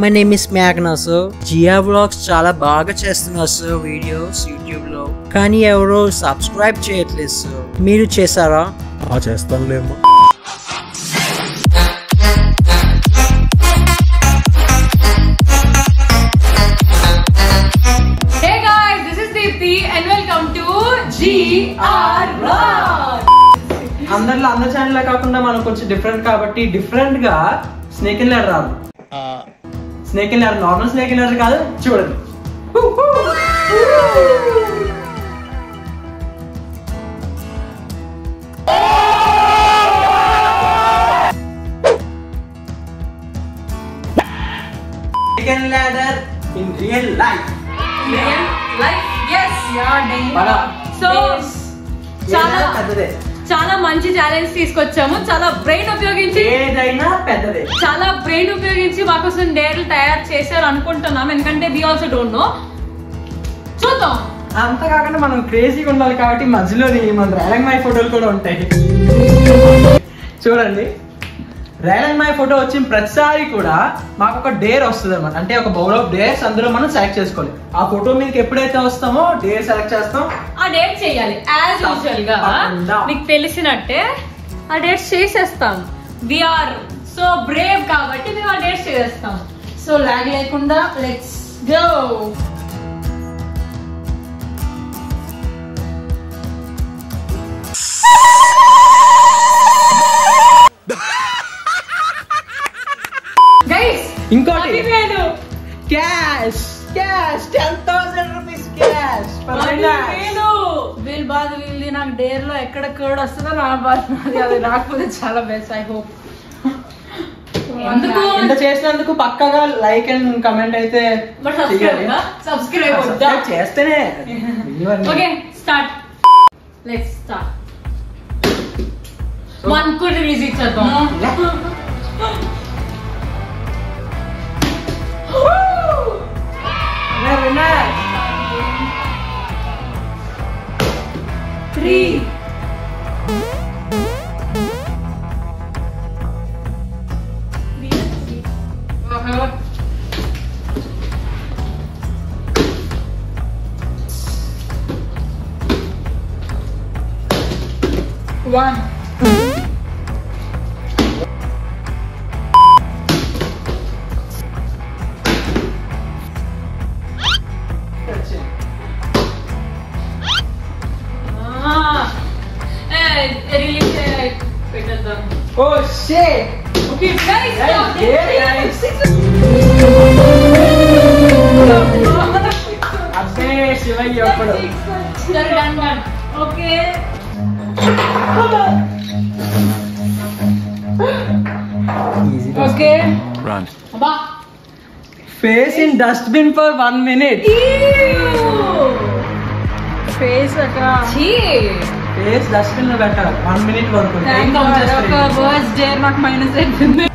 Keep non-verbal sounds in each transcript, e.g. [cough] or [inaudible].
My name is మ్యాగ్నా సార్ జియా వ్లాగ్స్ చాలా బాగా చేస్తున్నారు సార్ వీడియోస్ యూట్యూబ్లో కానీ ఎవరో సబ్స్క్రైబ్ చేయట్లేదు సార్ మీరు చేశారా? చేస్తానులేమో Hey guys, this is Deepthi and welcome to GR Vlog. అందరిలో అందరి ఛానల్ కాకుండా మనం కొంచెం డిఫరెంట్ కాబట్టి డిఫరెంట్గా స్నేక్ ల్యాడర్ రాదు. Snake and ladder normal snake and ladder కాదు చూడండి snake and ladder in real life Real life, yes, yeah, daily. మన So, చాలా పెద్దదే చాలా మంచి ఛాలెంజ్ తీసుకొచ్చాము. చాలా బ్రెయిన్ ఉపయోగించి ఏదైనా పెద్దదే. చాలా బ్రెయిన్ ఉపయోగించి మాకోసం డేర్లు తయారు చేశారు అనుకుంటున్నాం. ఎందుకంటే వి ఆల్సో డోంట్ నో చూద్దాం. అంత కాకుండా మనం క్రేజీగా ఉండాలి కాబట్టి మధ్యలోని మన రేలంగ్ మై ఫోటోలు కూడా ఉంటాయి. చూడండి. రేలంగ్ మై ఫోటో వచ్చిన ప్రతిసారి కూడా మాకు ఒక డేర్ వస్తుంది అనమాట అంటే ఒక బౌల్ ఆఫ్ డేర్స్ అందులో మనం సెలెక్ట్ చేసుకోవాలి. ఆ ఫోటో మీదకి ఎప్పుడైతే వస్తామో డేర్ సెలెక్ట్ చేస్తాం. ఆ డేట్ చేయాలి యాజ్ యూజువల్గా. మీకు తెలిసినట్టే ఆ డేట్స్ చేసేస్తాం. ఆర్ సో బ్రేవ్ కాబట్టి మేము ఆ డేట్స్ చేసేస్తాం. సో లాగ్ లేకుండా లెట్స్ గో డేర్లో ఎక్కడ కోడ్ వస్తుందో నా బాధ అది రాకపోతే చాలా బెస్ట్ ఐ హోప్ అందుకు ఇంత చేసినందుకు పక్కగా లైక్ అండ్ కమెంట్ అయితే. సబ్స్క్రైబ్ చేస్తేనే okay start let's start one కూడా రిలీజ్ ఇచ్చేద్దాం. [laughs] Oh shit! Okay! Nice. Abse, Shiva, you are Sir. Okay. Okay. Run. Face in dustbin for one minute. Ew. Face, akka. Gee. Face డస్ట్బిన్లో పెట్టాలి. One minute వరకు ఒక verse day నాకు minus అయిపోయింది.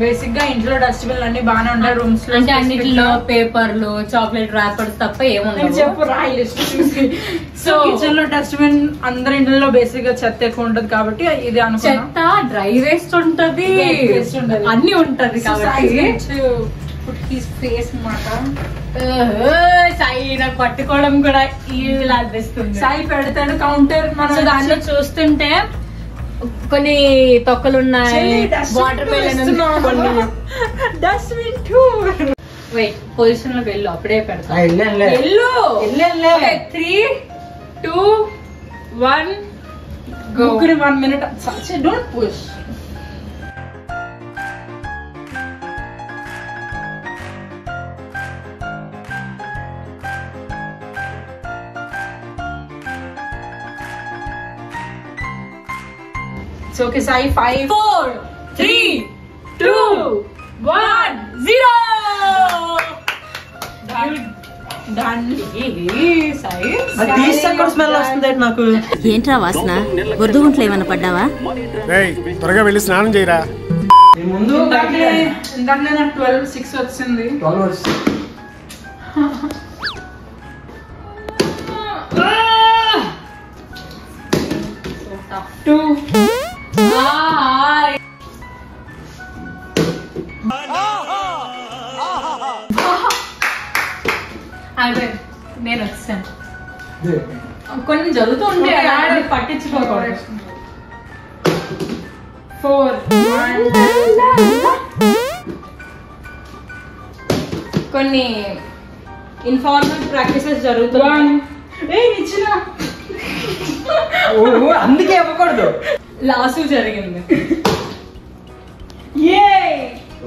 బేసిక్గా ఇంట్లో డస్ట్బిన్ అన్ని బాగానే ఉంటాయి. రూమ్స్లో అంటే అన్నిటిలో పేపర్లు చాక్లెట్ ర్యాపర్స్ తప్ప ఏముండవు. చెప్పు రా లిస్ట్ చూసి. సో కిచెన్లో డస్ట్బిన్ అందరి ఇంట్లో బేసిక్గా చెత్త ఎక్కువ ఉంటది కాబట్టి ఇది చెత్త డ్రై వేస్ట్ ఉంటది. అన్ని ఉంటది కాబట్టి. ఫేస్ ఓహో, సాయి నాకు పట్టుకోవడం కూడా ఈజీలా అనిపిస్తుంది. సాయి పెడతాడు కౌంటర్ మనం దాంట్లో. చూస్తుంటే కొన్ని తొక్కలు ఉన్నాయి వాటర్ డస్ట్బిన్ టూ వెయిట్ పొజిషన్లోకి వెళ్ళు అప్పుడే పెడతా. త్రీ టూ వన్ ముగ్గురు one minute don't push It's okay, Sai. Five, four, three, two, one, zero. Done. Sai. అది తీసాక స్మెల్ వస్తుంది ఏంటి నాకు ఏంట్రా వాసన గొద్దుగుంట్లో ఏమైనా పడ్డావా త్వరగా వెళ్ళి స్నానం చేయరా ముందు ట్వెల్వ్ సిక్స్ వచ్చింది ట్వెల్వ్ అవర్స్ టూ కొన్ని జరుగుతూ ఉంటాయి పట్టించుకోకూడదు. ఫోర్ కొన్ని ఇన్ఫార్మల్ ప్రాక్టీసెస్ జరుగుతున్నాయి. ఏ ఇచ్చిన అందుకే ఇవ్వకూడదు. లాసు జరిగింది. A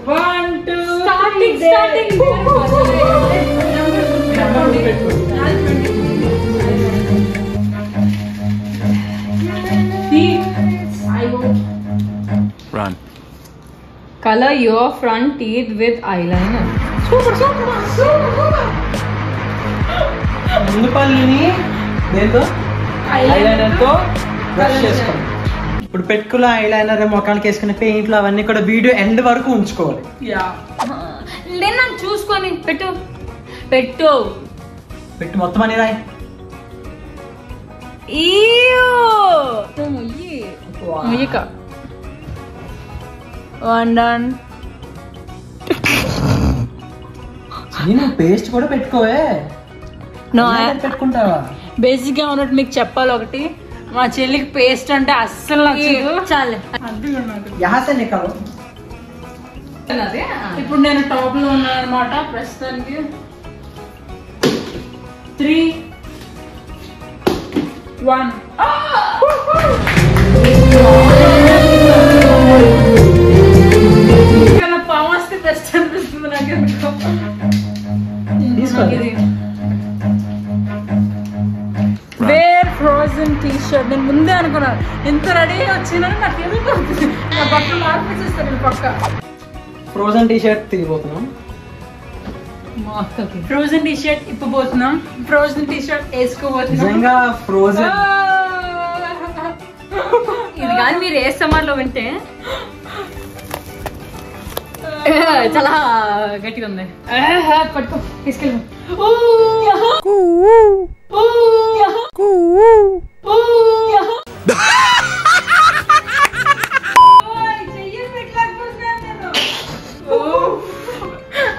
one two starting starting Color your front teeth with eyeliner. ముందు పళ్ళుని దేంతో? ఐలైనర్తో బ్రష్ చేసుకోండి ఇప్పుడు పెట్టుకున్న ఐలైనర్ ముఖానికి వేసుకున్న పెయింట్లు అవన్నీ కూడా వీడియో ఎండ్ వరకు ఉంచుకోవాలి. యా. నేను నాకు చూసుకొని పెట్టు. పెట్టు. పెట్టి మొత్తం అని రాయి. ముయ్యి. ముయ్యక. వన్ డన్ నేను పేస్ట్ కూడా పెట్టుకోవే. నో పెట్టుకుంటావా? బేసిక్గా ఉన్నట్టు మీకు చెప్పాలి ఒకటి. మా చెల్లికి పేస్ట్ అంటే అస్సలు నచ్చదు. చాలే. ఇప్పుడు నేను టాప్లో ఉన్నాను అనమాట ప్రస్తుతానికి three one wear frozen T shirt నేను ముందే అనుకున్నాను ఎంత రెడీ వచ్చినా నాకు ఎందుకు నా బట్టలు మార్పించేస్తారు నేను పక్క. ఫ్రోజన్ టీ షర్ట్ తీయబోతున్నాం ఫ్రోజన్ టీ షర్ట్ ఇప్పబోతున్నాం. ఫ్రోజన్ టీ షర్ట్ వేసుకోబోతున్నాం ఫ్రోజన్ ఇది కానీ మీరు ఏ సమ్మర్లో चला गटी बंदे पटको इसके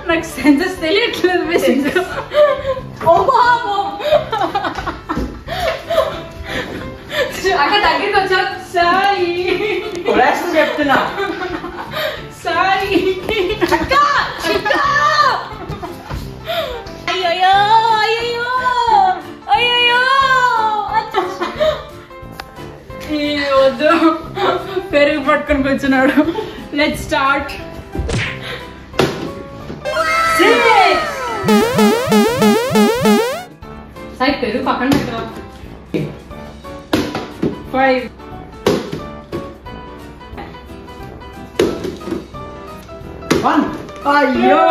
Like send us the little message. five one ayo,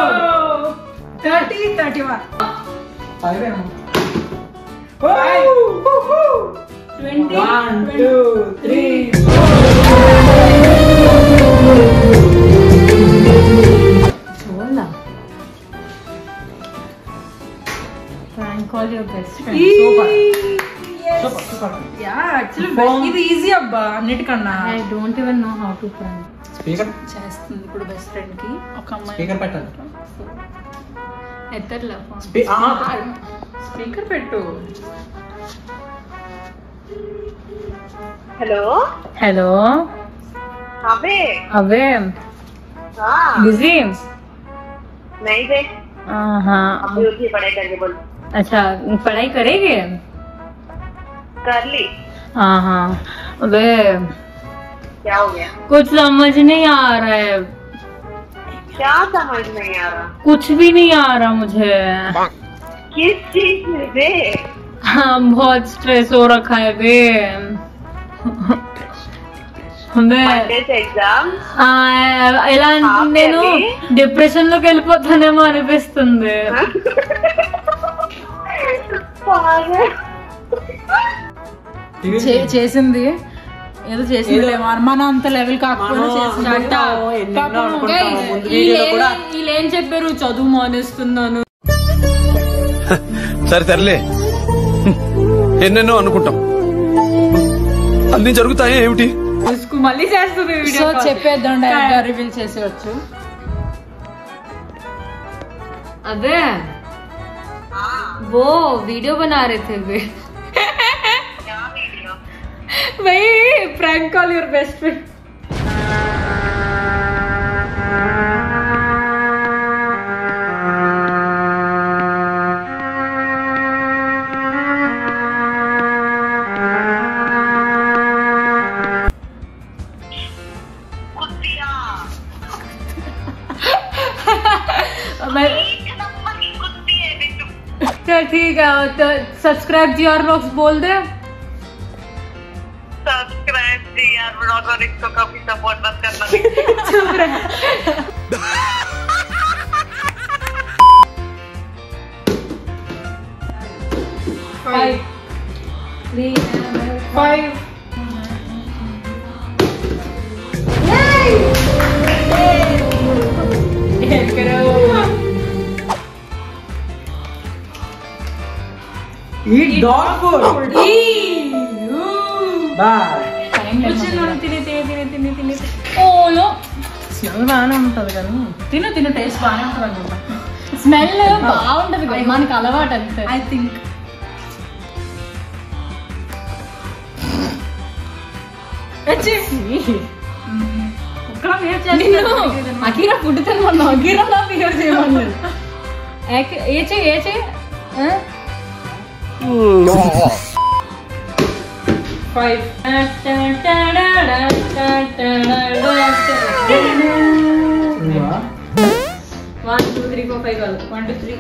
thirty, thirty-one. Five, one twenty one two three Prank call your best friend. Eee. Sober. Super super Yeah, actually Phone. ఇది easy అబ్బా అన్నిటికన్నా I don't even know how to friend speaker చేస్తుంది ఇప్పుడు best friend కి ఒక అమ్మాయి speaker పెట్టండి ఎత్తర్లే phone స్పీ- ఆ, స్పీకర్ పెట్టు हेलो హలో अबे అవే हाँ బిజీ नहीं बे हाँ अभी उठी पढ़ाई करके बोल अच्छा पढ़ाई करेंगे कर ली हाँ हाँ अबे क्या हो गया कुछ समझ नहीं आ रहा है क्या समझ नहीं आ रहा कुछ भी नहीं आ रहा मुझे किस चीज में बे हाँ बहुत स्ट्रेस हो रखा है बे बे मंडे से एग्जाम ఆ, ఇలా ఆపేయాలి. నేను డిప్రెషన్ లోకి వెళ్ళిపోతానేమో అనిపిస్తుంది ఇది చే- చేసింది ఏదో చేసింది మన అంత లెవెల్ కాకపోయినా మనం చేసింది అనుకుంటాము, ఎన్నెన్నో పాపం అనుకుంటాము. guys, ముందు వీళ్ళు వీడియోలో కూడా ఏం- వీళ్ళు ఏం చెప్పారు చదువు మానేస్తున్నాను సరే తరలే ఎన్నెన్నో అనుకుంటాం అన్ని జరుగుతాయి ఏమిటి చూసుకు మళ్ళీ చేస్తుంది వీడియో సో చెప్పేద్దాం రివీల్ చేసేవచ్చు అదే वो वीडियो बना रहे थे वे भाई prank call your best friend ठीक है तो सब्सक्राइब जी और लोग बोल दे। जी यार ब्लॉग और इसको काफी सपोर्ट मत करना चुप रह फाइव కూర్చున్నాను తిని తిని తిని తిని తిని ఓలో స్మెల్ బాగానే ఉంటుంది కానీ తిను తిను టేస్ట్ బాగానే ఉంటుంది స్మెల్ బాగుంటుంది కదా మనకి అలవాటు అంతే ఐ థింక్ అకీరా ఫుడ్ తినమన్నా అకీరా బిహేవ్ చేయమన్నారు ఏ చే ఏ చే five one two three four five కాదు one two three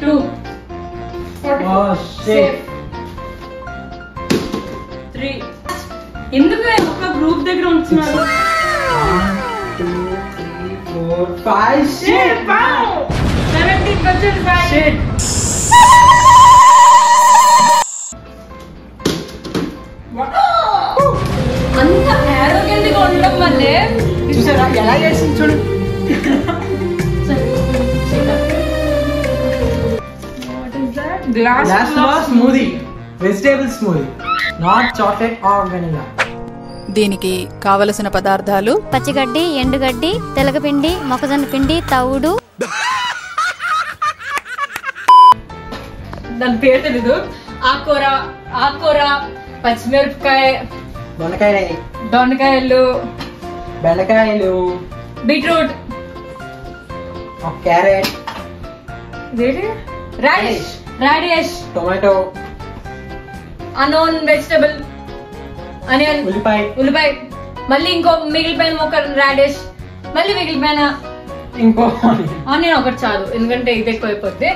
two three ఎందుకు ఒక గ్రూప్ దగ్గర ఉంటున్నారు ఫైవ్ సెవెంటీన్ వచ్చేది వల్లే చూసారా ఎలా చేసింది చూడు glass smoothie vegetable smoothie not chocolate or vanilla దీనికి కావలసిన పదార్థాలు? పచ్చిగడ్డి ఎండుగడ్డి తెలగపిండి మొక్కజొన్న పిండి తవుడు. దాని పేరు తెలీదు. ఆకుకూర ఆకుకూర పచ్చిమిరపకాయ దొండకాయ. దొండకాయలు. బెండకాయలు. Beetroot. Carrot. Radish radish tomato. Onion vegetable. Onion ఉల్లిపాయ. ఉల్లిపాయ. మళ్ళీ ఇంకో మిగిలిపోయిన మొక్క రాడిష్ మళ్ళీ మిగిలిపోయిన ఇంకో ఆనియన్ ఒకటి చాలు ఎందుకంటే ఇది ఎక్కువ అయిపోద్ది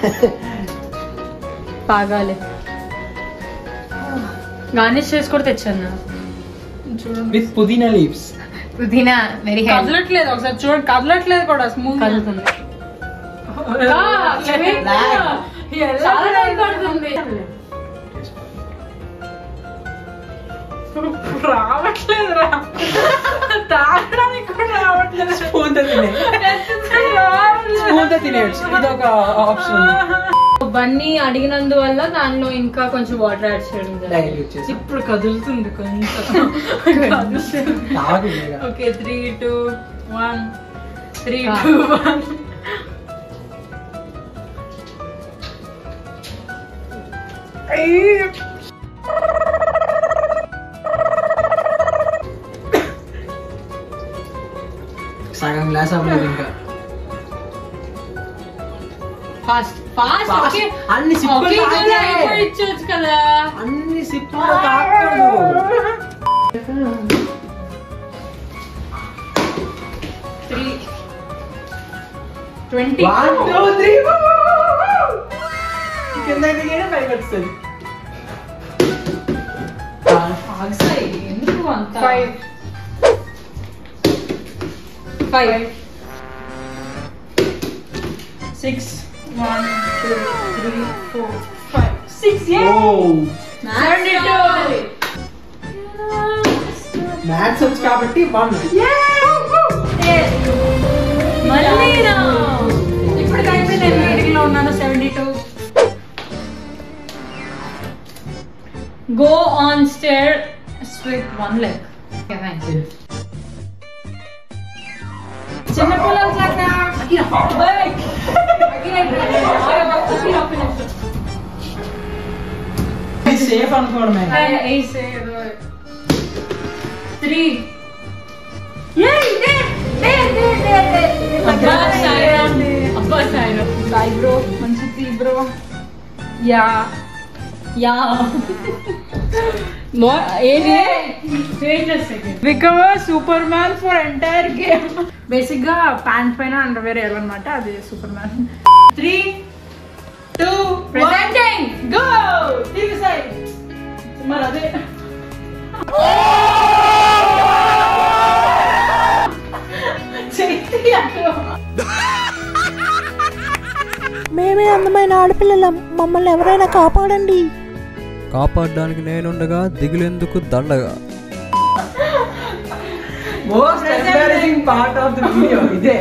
[laughs] పాగాలి గార్నిష్ చేసి కూడా తెచ్చాను విత్ పుదీనా లీవ్స్. పుదీనా వెరీ కదలట్లేదు ఒకసారి చూడండి కదలట్లేదు కూడా స్మూత్ పడుతుంది రావట్లేదు రా తాగడానికి కూడా రావట్లేదు. స్పూన్ తినే. స్పూన్ తినేయచ్చు ఇది ఒక ఆప్షన్. బన్నీ అడిగినందువల్ల దానిలో ఇంకా కొంచెం వాటర్ యాడ్ చేయడం జరిగింది. ఇప్పుడు కదులుతుంది కొంచెం. Okay three two one three two one సగం గ్లాస్ అవ్వలేదు ఇంకా. Fast fast Fast. ఓకే అన్ని సిప్పులు తాగే. ఇచ్చొచ్చు కదా. అన్ని సిప్పులు తాగకూడదు. Three twenty one two three కింద దిగానే పైకి వస్తుంది ఎందుకు అంత? Five five six one two three four five six maths వచ్చు కాబట్టి వన్ మళ్ళీ ఇప్పుడు కలిపి నేను మీటింగ్ లో ఉన్నాను seventy two go on stair with one leg చిన్నపిల్లలు సేఫ్ అనుకోవడమే త్రీ అబ్బా సాయిరామ్ అబ్బా సాయిరామ్ సాయి బ్రో మంచి తీ bro ya ya become superman for entire game బేసిక్గా ప్యాంట్ పైన అండర్ వేర్ వేయాలన్నమాట అది superman three two presenting go TV side మరి అదే మేమే అందమైన ఆడపిల్లలం. మమ్మల్ని ఎవరైనా కాపాడండి. కాపాడడానికి నేనుండగా దిగులెందుకు దండగా? Most embarrassing part of the video ఇదే.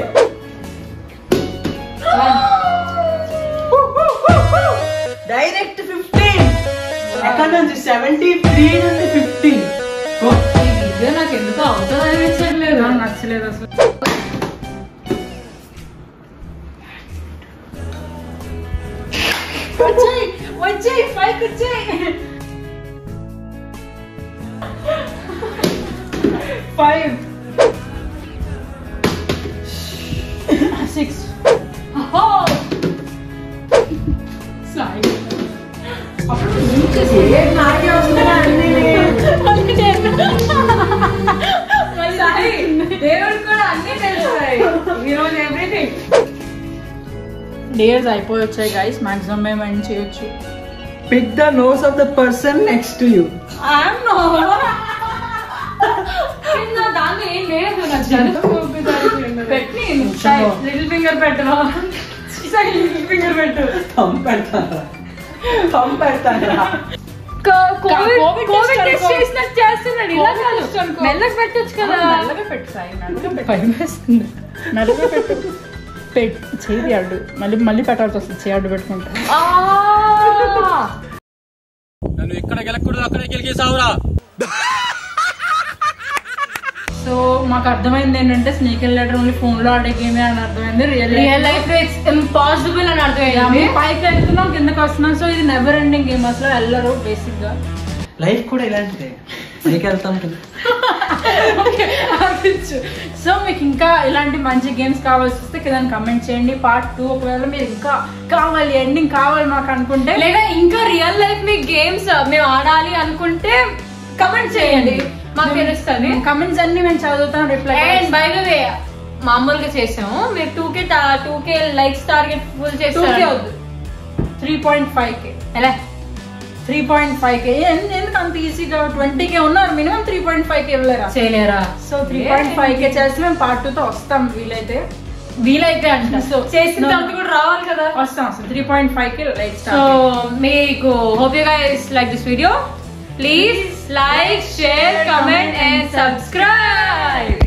[laughs] ఎక్కడ నుంచి సెవెంటీ త్రీ నుండి ఫిఫ్టీన్ ఇదే నాకు ఎందుకు అవుతుంది అనిపించట్లేదు. నచ్చలేదు అసలు. వచ్చాయి వచ్చాయి పైకి వచ్చాయి. ఫైవ్ డేస్ అయిపోయి వచ్చాయి గైస్ మాక్సిమం మేము ఎండ్ చేయొచ్చు? Pick the nose of the person next to you I'm no కింద దాన్ని ఏం లేదు నా జరుపు పెట్టి లిటిల్ ఫింగర్ పెట్టరా? లిటిల్ ఫింగర్ పెట్టు. థమ్ పెడతారా? థమ్ పెడతారా? కోవిడ్ టెస్ట్ చేసినట్టు చేస్తున్నాడు ఇలా కాదు. మెల్లగా పెట్టొచ్చు కదా. మెల్లగా పెట్టు సాయి మెల్లగా పెట్టు. పెట్టు చేయి అడ్డు మళ్ళీ మళ్ళీ పెట్టాల్సి వస్తుంది. చేయి అడ్డు పెట్టుకుంటా. ఆ! నన్ను ఎక్కడ గెలకూడదు అక్కడే గెలికేసావురా సో మాకు అర్థమైంది ఏంటంటే స్నేక్ లెటర్ ఓన్లీ ఫోన్లో ఆడే గేమే అని అర్థమైంది. Real real life it's impossible అని అర్థమైంది. పైకి వెళ్తున్నాం కిందకి వస్తున్నాం. సో ఇది నెవర్ ఎండింగ్ గేమ్ అసలు వెళ్ళరు బేసిక్గా లైఫ్ కూడా ఇలాంటిదే. పైకి వెళ్తాం [laughs] సో మీకు ఇంకా ఇలాంటి మంచి గేమ్స్ కావాల్సి వస్తే కింద కమెంట్ చేయండి. పార్ట్ టూ ఒకవేళ మీరు ఇంకా కావాలి ఎండింగ్ కావాలి మాకు అనుకుంటే లేదా ఇంకా రియల్ లైఫ్ మీ గేమ్స్ మేము ఆడాలి అనుకుంటే కమెంట్ చేయండి. మాకు తెలుస్తుంది. కమెంట్స్ అన్ని మేము చదువుతాం reply and by the way మామూలుగా చేసాము. మీరు two K two K likes target full వద్దు. త్రీ పాయింట్ ఫైవ్ కే ఎలా? త్రీ పాయింట్ ఫైవ్ కే ఎందుకు అంత ఈజీగా ట్వంటీ కే ఉన్నారు minimum three point five K ఇవ్వలేరా? చేయలేరా? So three point five K చేస్తే మేము పార్ట్ టూ తో వస్తాం వీలైతే. వీలైతే అంట. సో చేసిన. తర్వాత కూడా రావాలి కదా? వస్తాం అసలు three point five K like so మీకు hope you guys like this video please like share comment and subscribe